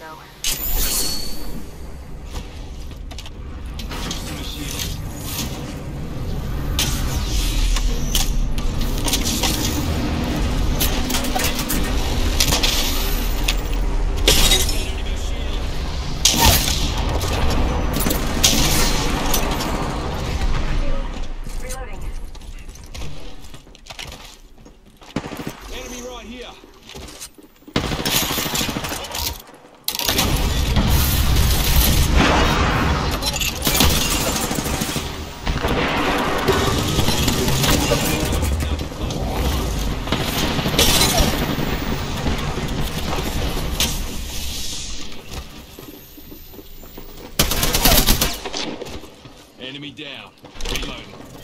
know. Reloading. Enemy right here. Enemy down. Reloading.